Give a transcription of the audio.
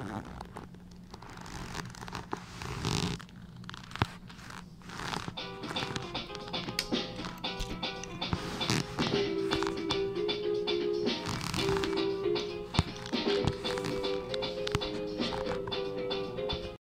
Uh-huh.